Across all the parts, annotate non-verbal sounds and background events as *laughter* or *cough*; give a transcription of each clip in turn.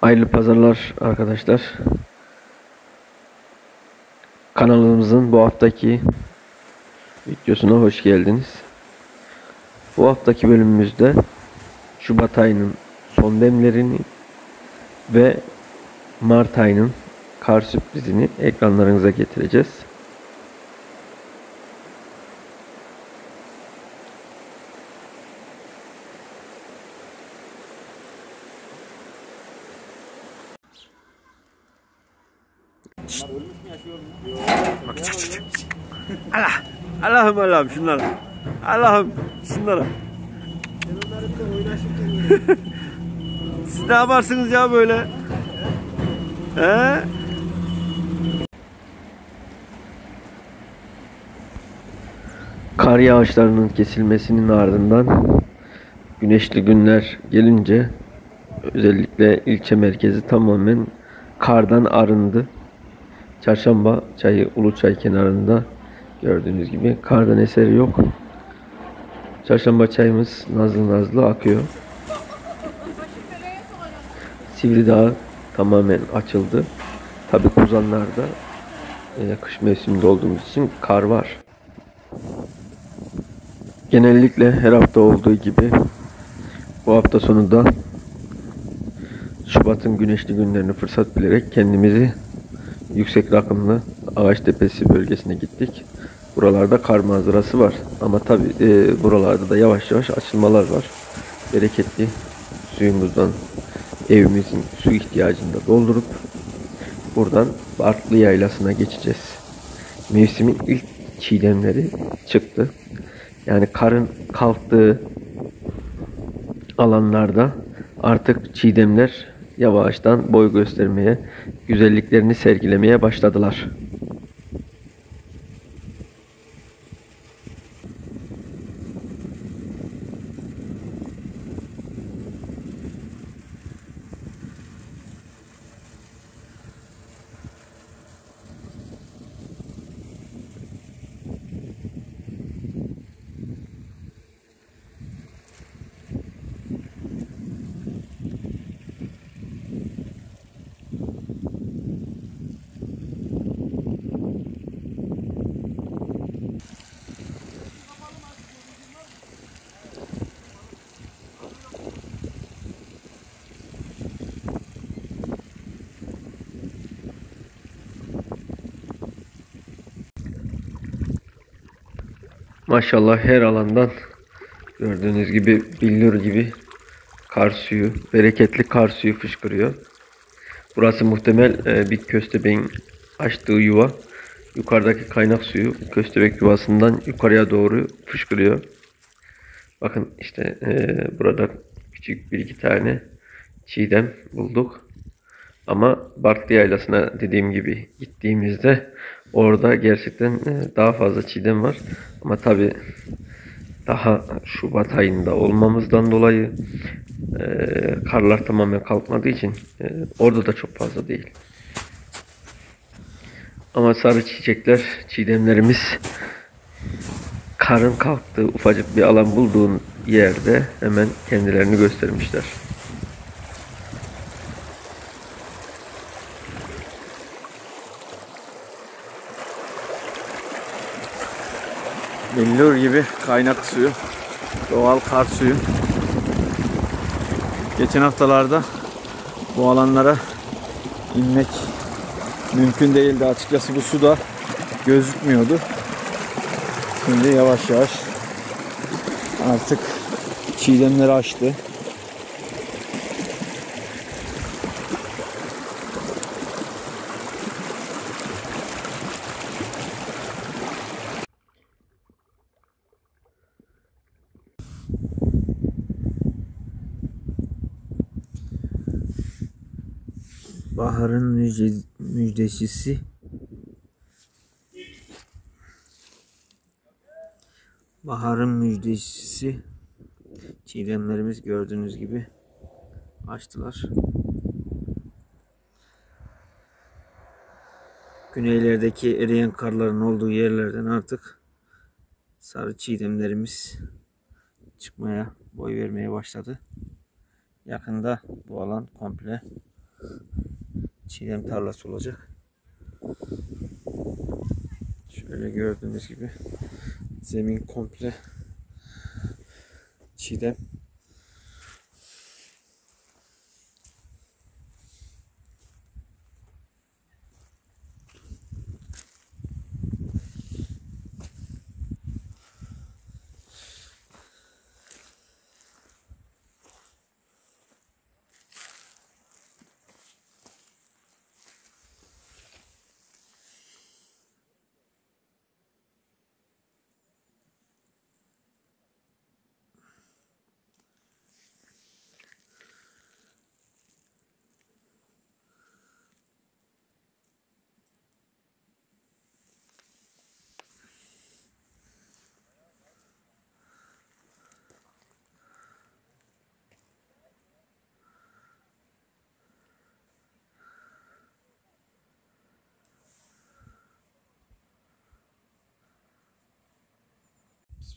Hayırlı pazarlar arkadaşlar. Kanalımızın bu haftaki videosuna hoş geldiniz. Bu haftaki bölümümüzde Şubat ayının son demlerini ve Mart ayının kar sürprizini ekranlarınıza getireceğiz. Allah. Allah'ım Allah'ım şunlara. Allah'ım şunlara. *laughs* Siz ne yaparsınız ya böyle? He? Kar yağışlarının kesilmesinin ardından güneşli günler gelince özellikle ilçe merkezi tamamen kardan arındı. Çarşamba çayı Uluçay kenarında gördüğünüz gibi kardan eseri yok. Çarşamba çayımız nazlı nazlı akıyor. Sivri Dağı tamamen açıldı. Tabi Kuzanlar'da e, kış mevsiminde olduğumuz için kar var. Genellikle her hafta olduğu gibi bu hafta sonunda Şubat'ın güneşli günlerini fırsat bilerek kendimizi yüksek rakımlı Ağaç Tepesi bölgesine gittik. Buralarda kar manzarası var. Ama tabi e, buralarda da yavaş yavaş açılmalar var. Bereketli suyumuzdan evimizin su ihtiyacını da doldurup buradan Bartlı Yaylası'na geçeceğiz. Mevsimin ilk çiğdemleri çıktı. Yani karın kalktığı alanlarda artık çiğdemler yavaştan boy göstermeye, güzelliklerini sergilemeye başladılar. Maşallah her alandan gördüğünüz gibi billur gibi kar suyu, bereketli kar suyu fışkırıyor. Burası muhtemel e, bir köstebeğin açtığı yuva. Yukarıdaki kaynak suyu köstebek yuvasından yukarıya doğru fışkırıyor. Bakın işte e, burada küçük bir iki tane çiğdem bulduk. Ama Bartlı Yaylası'na dediğim gibi gittiğimizde orada gerçekten e, daha fazla çiğdem var. Ama tabi daha Şubat ayında olmamızdan dolayı e, karlar tamamen kalkmadığı için e, orada da çok fazla değil. Ama sarı çiçekler, çiğdemlerimiz karın kalktığı ufacık bir alan bulduğun yerde hemen kendilerini göstermişler. Billur gibi kaynak suyu, doğal kar suyu. Geçen haftalarda bu alanlara inmek mümkün değildi. Açıkçası bu su da gözükmüyordu. Şimdi yavaş yavaş artık çiğdemleri açtı. Baharın müjde, müjdecisi Baharın müjdecisi Çiğdemlerimiz gördüğünüz gibi açtılar. Güneylerdeki eriyen karların olduğu yerlerden artık sarı çiğdemlerimiz çıkmaya, boy vermeye başladı. Yakında bu alan komple çiğdem tarlası olacak. Şöyle gördüğünüz gibi zemin komple çiğdem.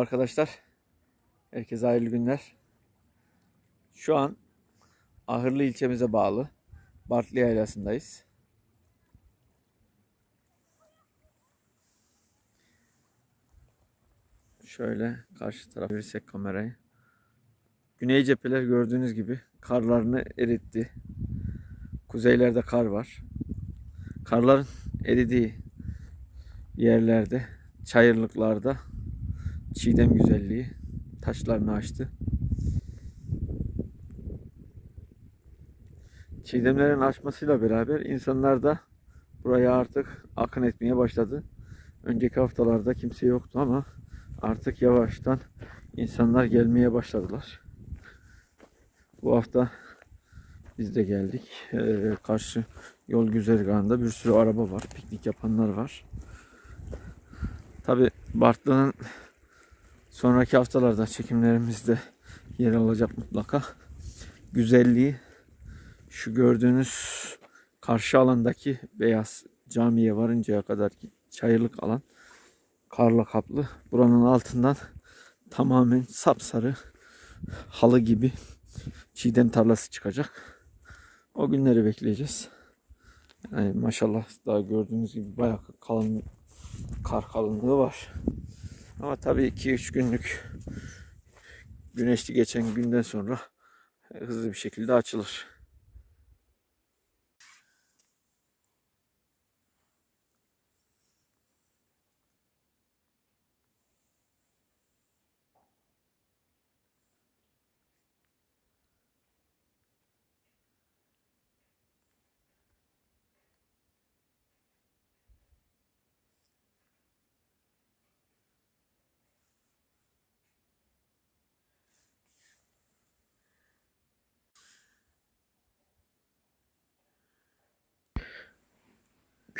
arkadaşlar. Herkese hayırlı günler. Şu an Ahırlı ilçemize bağlı Bartlı Yaylası'ndayız. Şöyle karşı tarafa verirsek kamerayı. Güney cepheler gördüğünüz gibi karlarını eritti. Kuzeylerde kar var. Karların eridiği yerlerde, çayırlıklarda çiğdem güzelliği taşlarını açtı. Çiğdemlerin açmasıyla beraber insanlar da buraya artık akın etmeye başladı. Önceki haftalarda kimse yoktu ama artık yavaştan insanlar gelmeye başladılar. Bu hafta biz de geldik. Ee, karşı yol güzergahında bir sürü araba var. Piknik yapanlar var. Tabi Bartlı'nın sonraki haftalarda çekimlerimizde yer alacak mutlaka. Güzelliği şu gördüğünüz karşı alandaki beyaz camiye varıncaya kadar çayırlık alan karla kaplı. Buranın altından tamamen sapsarı halı gibi çiğdem tarlası çıkacak. O günleri bekleyeceğiz. Yani maşallah daha gördüğünüz gibi bayağı kalın kar kalınlığı var. Ama tabii 2-3 günlük güneşli geçen günden sonra hızlı bir şekilde açılır.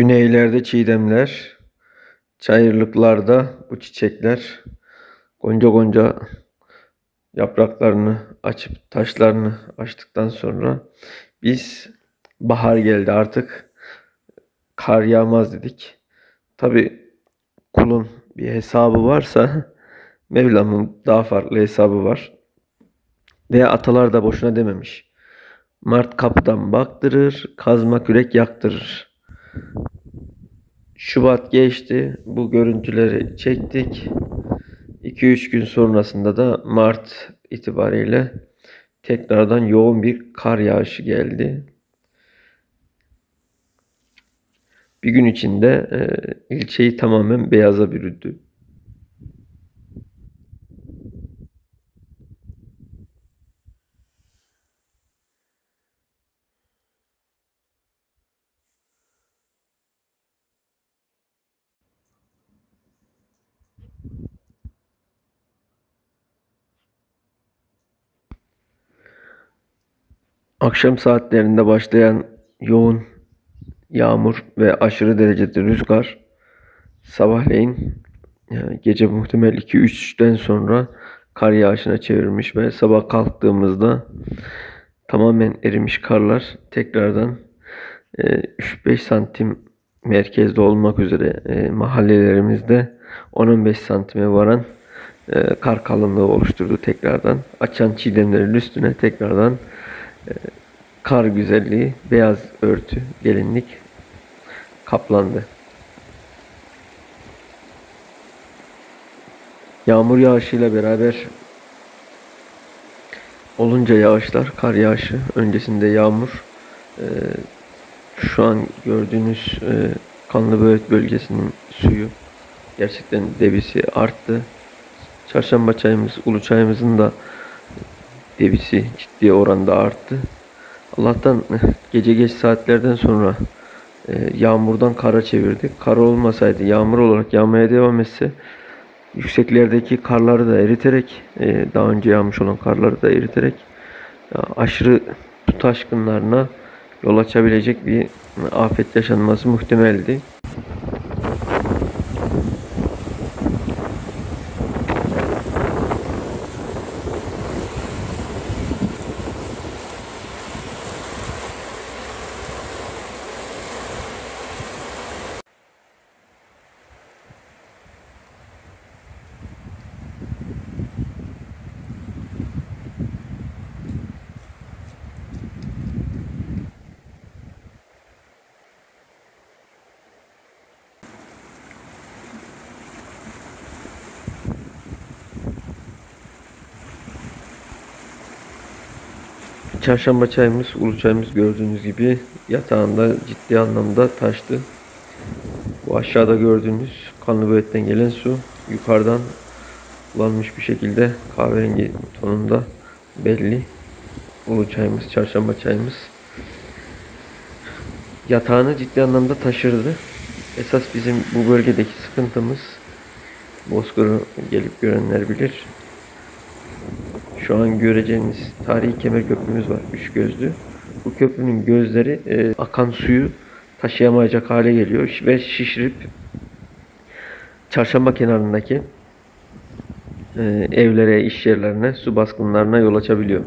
Güneylerde çiğdemler, çayırlıklarda bu çiçekler gonca gonca yapraklarını açıp taşlarını açtıktan sonra biz bahar geldi artık kar yağmaz dedik. Tabi kulun bir hesabı varsa *laughs* Mevlam'ın daha farklı hesabı var. Ve atalar da boşuna dememiş. Mart kapıdan baktırır, kazma kürek yaktırır. Şubat geçti. Bu görüntüleri çektik. 2-3 gün sonrasında da Mart itibariyle tekrardan yoğun bir kar yağışı geldi. Bir gün içinde e, ilçeyi tamamen beyaza bürüdü. Akşam saatlerinde başlayan yoğun yağmur ve aşırı derecede rüzgar sabahleyin yani gece muhtemel 2-3'ten sonra kar yağışına çevirmiş ve sabah kalktığımızda tamamen erimiş karlar tekrardan e, 3-5 santim merkezde olmak üzere e, mahallelerimizde 10-15 santime varan e, kar kalınlığı oluşturdu tekrardan. Açan çiğdemlerin üstüne tekrardan e, kar güzelliği, beyaz örtü, gelinlik kaplandı. Yağmur yağışıyla beraber olunca yağışlar, kar yağışı, öncesinde yağmur. E, şu an gördüğünüz e, Kanlıböğüt bölgesinin suyu gerçekten debisi arttı. Çarşamba çayımız, ulu çayımızın da debisi ciddi oranda arttı. Allah'tan gece geç saatlerden sonra e, yağmurdan kara çevirdi. Kar olmasaydı yağmur olarak yağmaya devam etse yükseklerdeki karları da eriterek e, daha önce yağmış olan karları da eriterek aşırı taşkınlarına yol açabilecek bir afet yaşanması muhtemeldi. Çarşamba çayımız, ulu çayımız gördüğünüz gibi yatağında ciddi anlamda taştı. Bu aşağıda gördüğünüz kanlı böğetten gelen su yukarıdan bulanmış bir şekilde kahverengi tonunda belli. Ulu çayımız, çarşamba çayımız yatağını ciddi anlamda taşırdı. Esas bizim bu bölgedeki sıkıntımız Bozkır'ı gelip görenler bilir. Şu an göreceğiniz tarihi kemer köprümüz var. Üç gözlü. Bu köprünün gözleri e, akan suyu taşıyamayacak hale geliyor ve şişirip çarşamba kenarındaki e, evlere, iş yerlerine, su baskınlarına yol açabiliyor.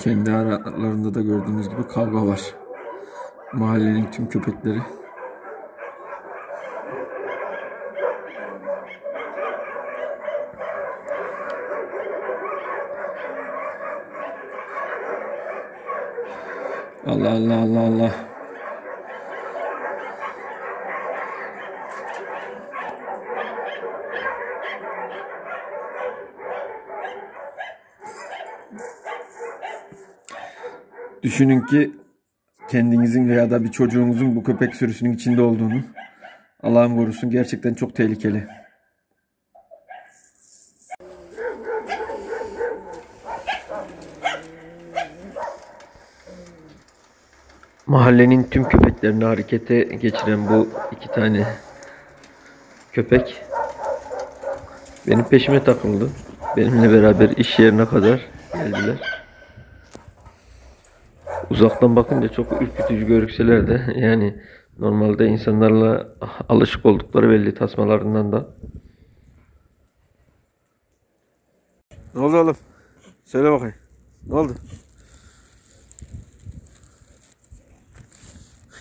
Kendi aralarında da gördüğünüz gibi kavga var. Mahallenin tüm köpekleri. Allah Allah Allah Allah. Düşünün ki kendinizin veya da bir çocuğunuzun bu köpek sürüsünün içinde olduğunu. Allah'ım korusun gerçekten çok tehlikeli. Mahallenin tüm köpeklerini harekete geçiren bu iki tane köpek benim peşime takıldı. Benimle beraber iş yerine kadar geldiler. Uzaktan bakınca çok ürkütücü görükseler de *laughs* yani normalde insanlarla alışık oldukları belli tasmalarından da. Ne oldu oğlum? Söyle bakayım. Ne oldu?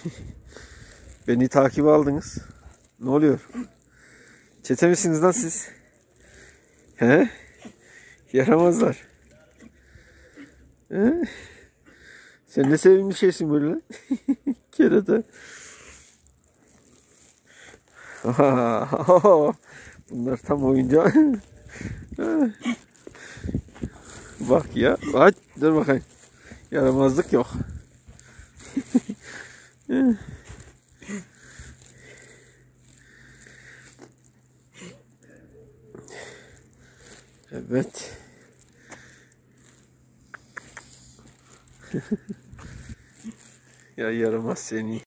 *laughs* Beni takip aldınız. Ne oluyor? Çete misiniz lan siz? He? Yaramazlar. He? Sen ne sevimli şeysin böyle lan. *laughs* Kerata. *laughs* Bunlar tam oyuncak. *laughs* Bak ya. Aç dur bakayım. Yaramazlık yok. evet. Ya yaramaz seni.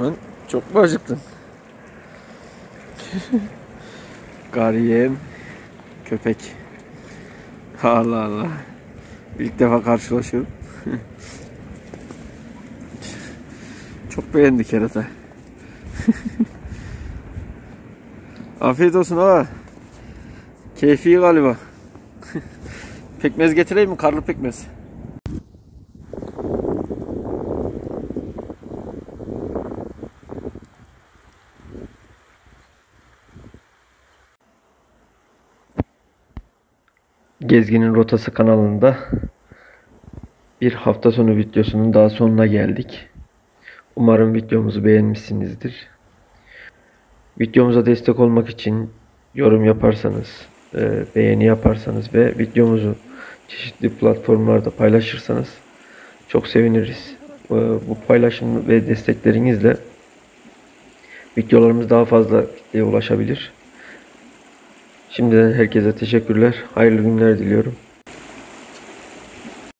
Lan çok mu acıktın? *laughs* Gariyem köpek. Allah Allah. İlk defa karşılaşıyorum. *laughs* çok beğendi kerata. *laughs* Afiyet olsun ha. Keyfi galiba. pekmez getireyim mi? Karlı pekmez. Gezginin Rotası kanalında bir hafta sonu videosunun daha sonuna geldik. Umarım videomuzu beğenmişsinizdir. Videomuza destek olmak için yorum yaparsanız, e, beğeni yaparsanız ve videomuzu çeşitli platformlarda paylaşırsanız çok seviniriz. E, bu paylaşım ve desteklerinizle videolarımız daha fazla kitleye ulaşabilir. Şimdiden herkese teşekkürler. Hayırlı günler diliyorum.